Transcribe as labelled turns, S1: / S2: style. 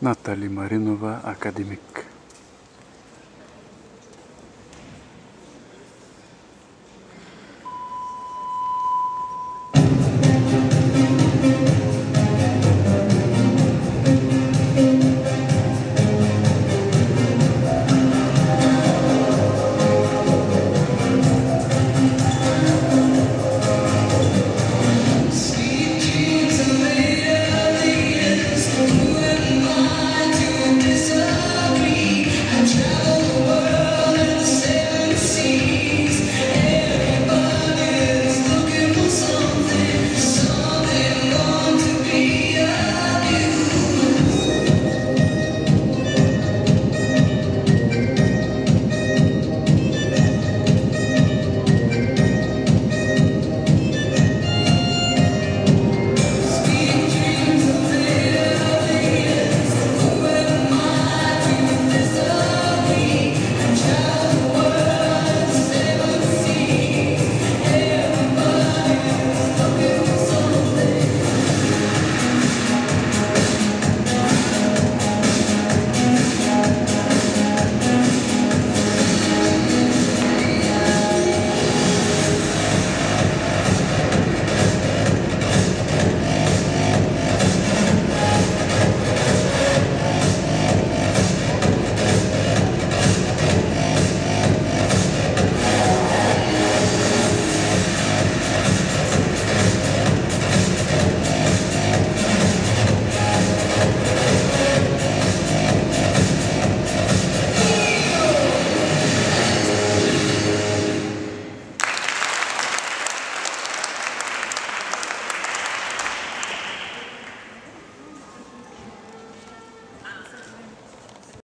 S1: Наталья Маринова, академик.